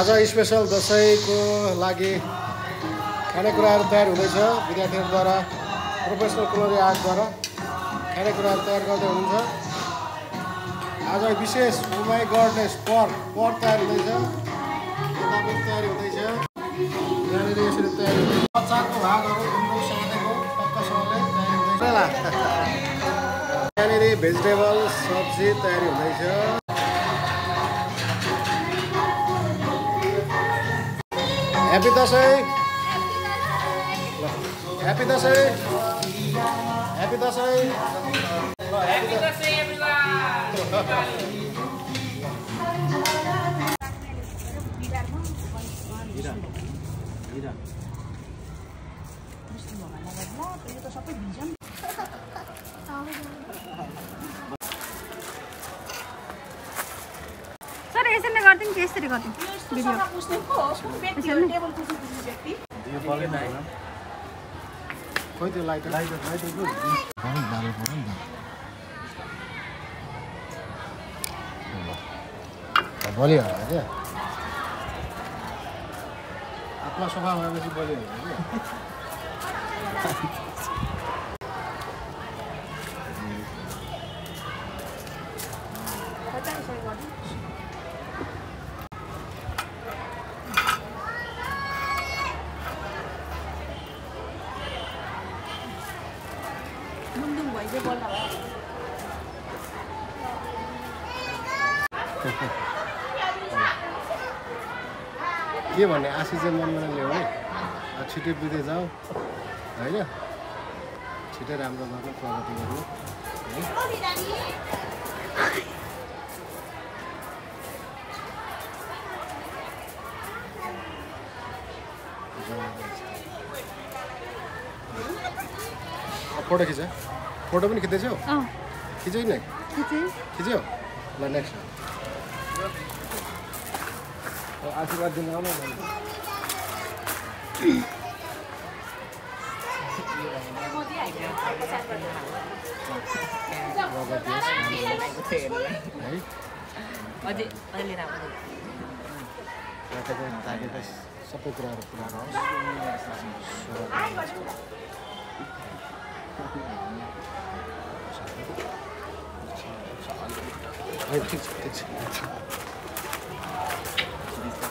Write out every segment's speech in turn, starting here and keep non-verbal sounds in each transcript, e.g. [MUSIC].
आज स्पेसल दसैँको लागि खानेकुराहरू तयार हुँदैछ विद्यार्थीहरूद्वारा प्रोफेसनल कुलरी आर्टद्वारा खानेकुराहरू तयार गर्दै हुनुहुन्छ। आज विशेष उमाई गडनेस पर पर तयार हुँदैछ। पनि तयारी हुँदैछ। यहाँनिर यसरी तयारी हुँदैछ। भागहरू हुँदैछ। यहाँनिर भेजिटेबल सब्जी तयारी हुँदैछ। Happy Dashain happy Dashain happy Dashain ल ह्याप्पी दसैँ सर यसरी गरिदिउँ कि यसरी गरिदिउँ त। बलियो होला क्या। आत्मा सफा भएपछि बलियो क्या। [LAUGHS] [LAUGHS] के भन्ने? आशी चाहिँ मनमा ल्याउने। छिटै बित्दै जाऊ। होइन? छिटै राम्रो गर्नु प्रगति गर्नु। है? फोटो खिच। फोटो पनि खिच्दैछौ? खिचै नै? खिचेँ। खिच्यो? ल नेक्स्ट आशीर्वाद दिनु आउनु। है सबै कुराहरू पुरा होस्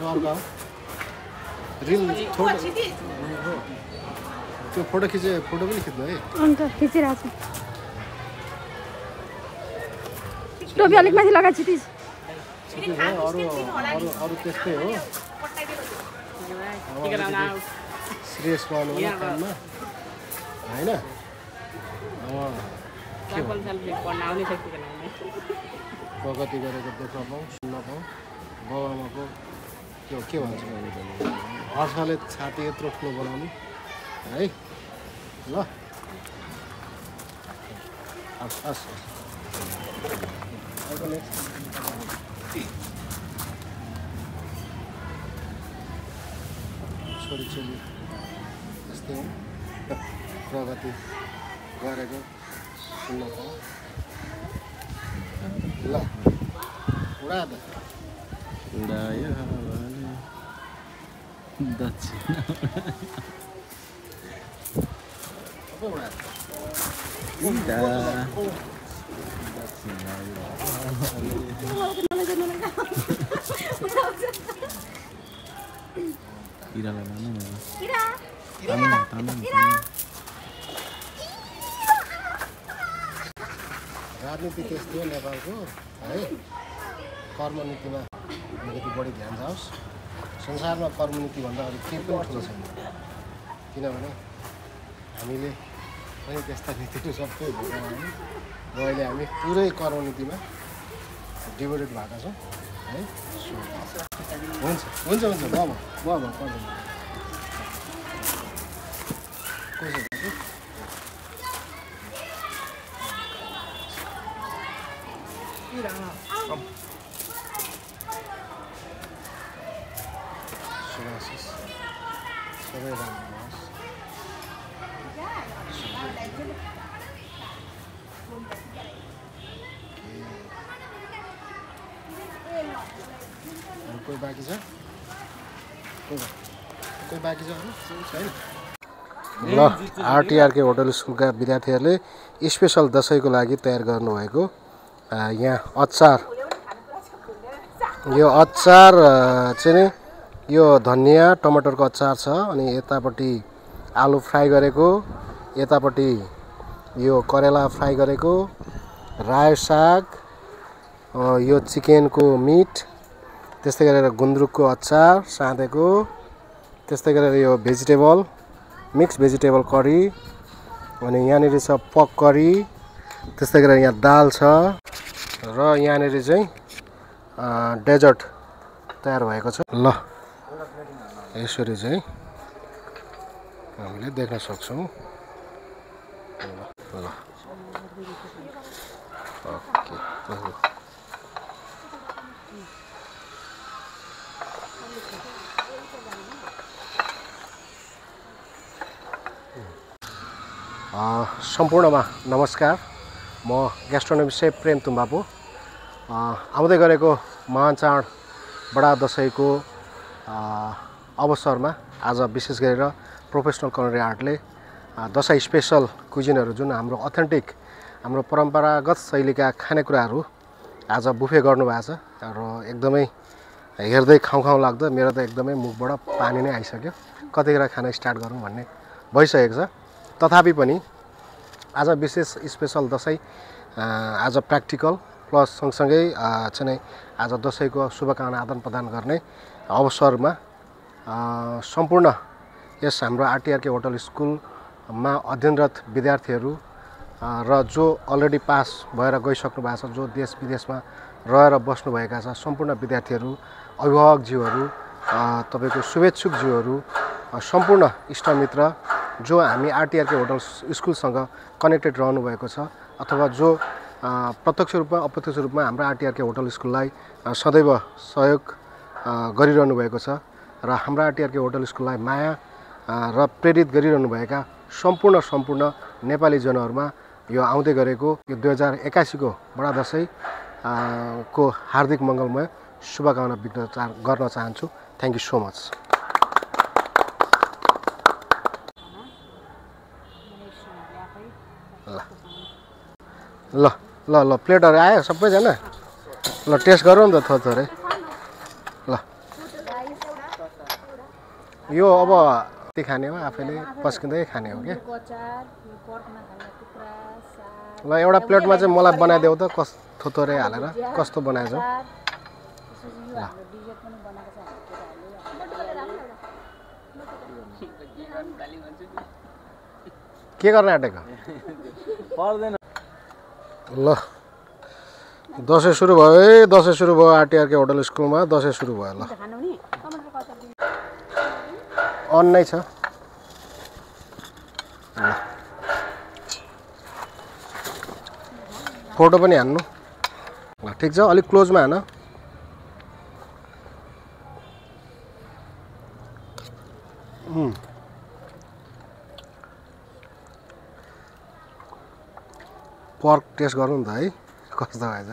हो। रिल। त्यो फोटो खिचे फोटो पनि खिच्नु है अन्त खिचिरहेको छु टोपी अलिक माथि लगाएको छु तिज ठिकै छ अरू अरू अरू त्यस्तै हो सिरियस गर्नु काममा होइन प्रगति गरेको देख्न पाऊँ सुन्न पाऊँ बाउ आमाको त्यो के भन्छ भने हर्षले छाती यत्रो ठुलो बनाउनु है? ल। हस् हस्। छोरी छोरी यस्तै हो। प्रगति गरेको ल। उडा त। किरालाई राजनीति त्यस्तै नेपालको है कर्मनीतिमा अलिकति बढी ध्यान जाओस् संसारमा कर्मनीतिभन्दा अरू केही पनि ठुलो छैन। किनभने हामीले पनि त्यस्ता नीतिहरू सबै भोगेर आयौँ र अहिले हामी पुरै कर्मनीतिमा डिभोटेड भएका छौँ है? हुन्छ हुन्छ हुन्छ भयो भयो पर्दैन कोही बाँकी छ कोही बाँकी छ? छैन ल आरटिआरके होटल स्कुलका विद्यार्थीहरूले स्पेसल दसैँको लागि तयार गर्नुभएको यहाँ अचार। यो अचार चाहिँ नि यो धनियाँ टमाटरको अचार छ अनि यतापट्टि आलु फ्राई गरेको यतापट्टि यो करेला फ्राई गरेको रायो साग यो चिकनको मिट त्यस्तै गरेर गुन्द्रुकको अचार साँधेको त्यस्तै गरेर यो भेजिटेबल मिक्स भेजिटेबल करी अनि यहाँनिर छ पक करी त्यस्तै गरेर यहाँ दाल छ र यहाँनिर चाहिँ डेजर्ट तयार भएको छ। ल यसरी चाहिँ हामीले देख्न सक्छौँ। ल। सम्पूर्णमा नमस्कार म ग्यास्ट्रोनोमी सेफ प्रेम तुम्बापु आउँदै गरेको महान चाड बडा दसैँको अवसरमा आज विशेष गरेर प्रोफेसनल कलरी आर्टले दसैँ स्पेसल कुजिनहरू जुन हाम्रो अथेन्टिक हाम्रो परम्परागत शैलीका खानेकुराहरू आज बुफे गर्नुभएको छ र एकदमै हेर्दै खाउँ खाउँ लाग्दो मेरो त एकदमै मुखबाट पानी नै आइसक्यो। कतिखेर खान स्टार्ट गरौँ भन्ने भइसकेको छ। तथापि पनि आज विशेष स्पेसल दसैँ आज प्र्याक्टिकल प्लस सँगसँगै चाहिँ आज दसैँको शुभकामना आदान प्रदान गर्ने अवसरमा सम्पूर्ण यस हाम्रो आरटिआरके होटल स्कुलमा अध्ययनरत विद्यार्थीहरू र जो अलरेडी पास भएर गइसक्नु भएको छ जो देश विदेशमा रहेर बस्नुभएका छ सम्पूर्ण विद्यार्थीहरू अभिभावकज्यूहरू तपाईँको शुभेच्छुकज्यूहरू सम्पूर्ण इष्टमित्र जो हामी आरटिआरके होटल स्कुलसँग कनेक्टेड रहनुभएको छ अथवा जो प्रत्यक्ष रूपमा अप्रत्यक्ष रूपमा हाम्रो आरटिआरके होटल स्कुललाई सदैव सहयोग गरिरहनु भएको छ र हाम्रो आरटिआरके होटल स्कुललाई माया र प्रेरित गरिरहनुभएका सम्पूर्ण सम्पूर्ण नेपाली जनहरूमा यो आउँदै गरेको यो दुई हजार एक्कासीको बडा दसैँ को हार्दिक मङ्गलमय शुभकामना बिग्न चाह गर्न चाहन्छु। थ्याङ्क यू सो मच ल ल ल प्लेटहरू आयो सबैजना? ल टेस्ट गरौँ नि त थोरै थोरै। ल। यो अब खाने हो आफैले पस्किँदै खाने हो क्या? ल एउटा प्लेटमा चाहिँ मलाई बनाइदेऊ त कस थोथोरै हालेर कस्तो बनाएछौ के गर्न आँटेको? पर्दैन। ल। दसैँ सुरु भयो है दसैँ सुरु भयो आरटिआरके होटल स्कुलमा दसैँ सुरु भयो ल। अन नै छ ल। फोटो पनि हान्नु ल ठिक छ अलिक क्लोजमा हान। पर्क टेस्ट गरौँ नि त है कस्तो भएछ।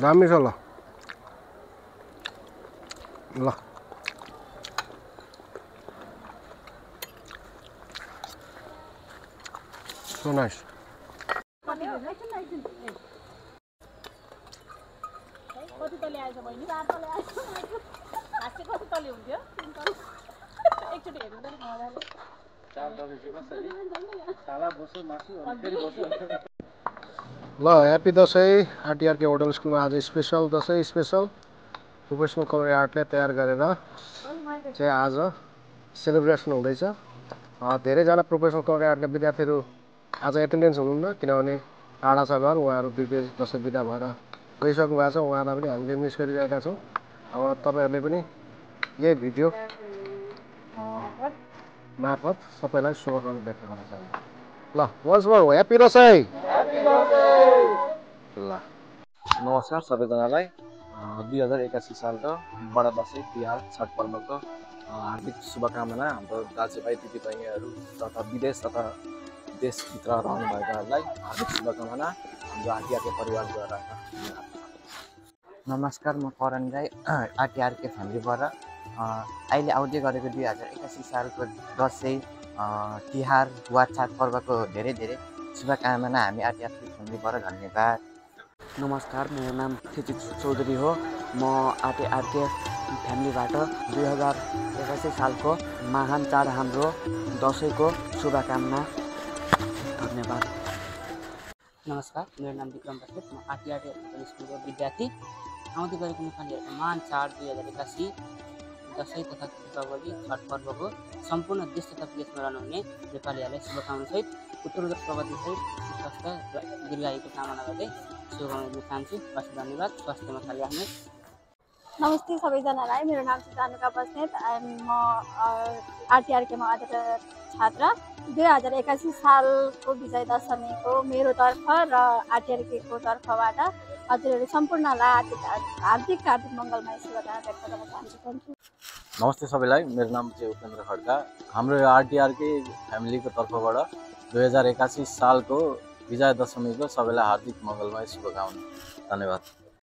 दामी छ ल ल। सो नाइस ल ह्याप्पी दसैँ आरटिआरके होटल स्कुलमा आज special Dashain special professional culinary आर्टले तयार गरेर चाहिँ आज सेलिब्रेसन हुँदैछ। धेरैजना प्रोफेसनल कलर आर्टका विद्यार्थीहरू आज एटेन्डेन्स हुनुहुन्न किनभने टाढा छ घर उहाँहरू विदेश दसैँ बिदा भएर गइसक्नु भएको छ। उहाँलाई पनि हामीले मिस गरिरहेका छौँ। अब तपाईँहरूले पनि यही भिडियो मार्फत सबैलाई शुभकामना व्यक्त गर्न चाहन्छु। ल वन्स मोर ह्याप्पी दसैँ ल नमस्कार सबैजनालाई। दुई हजार एकासी सालको बडा दसैँ तिहार छठ पर्वको हार्दिक शुभकामना हाम्रो दाजुभाइ दिदीबहिनीहरू तथा विदेश तथा देशभित्र रहनुभएकाहरूलाई हार्दिक शुभकामना हाम्रो आर्टिआरके परिवारद्वारा नमस्कार म करण राई आरटिआरके फ्यामिलीबाट। अहिले आउँदै गरेको दुई हजार एकासी सालको दसैँ तिहार वा चाडपर्वको धेरै धेरै शुभकामना हामी आरटिआरके फ्यामिलीबाट धन्यवाद। नमस्कार मेरो नाम थिचिक चौधरी हो। म आरटिआरके फ्यामिलीबाट दुई हजार एकासी सालको महान चाड हाम्रो दसैँको शुभकामना। धन्यवाद। नमस्कार मेरो नाम विक्रम बस्नेत। म आरटिआरटी नेपाली स्कुलको विद्यार्थी। आउँदै गरेको नेपालीहरूको महान चाड दुई हजार एकासी दसैँ तथा दीपावली छठ पर्वको सम्पूर्ण देश तथा विदेशमा रहनुहुने नेपालीहरूलाई शुभकामनासहित उत्तरोत्तर प्रगतिसहित स्वास्थ्य र दीर्घायुको कामना गर्दै शुभकामना दिन चाहन्छु। हस् धन्यवाद। स्वास्थ्यमा ख्याल राख्नुहोस् नमस्ते सबैजनालाई। मेरो नाम चाहिँ जानुका बस्नेत। म आरटिआरकेमा अध्ययनरत छात्र। दुई हजार एकासी सालको विजय दशमीको मेरो तर्फ र आरटिआरकेको तर्फबाट हजुरहरू सम्पूर्णलाई हार्दिक हार्दिक हार्दिक मङ्गलमय शुभकामना व्यक्त गर्न चाहन्छु। थ्याङ्क यू नमस्ते सबैलाई। मेरो नाम चाहिँ उपेन्द्र खड्का। हाम्रो आरटिआरकै फ्यामिलीको तर्फबाट दुई हजार एकासी सालको विजय दशमीको सबला हार्दिक मंगलमय शुभकामना। धन्यवाद।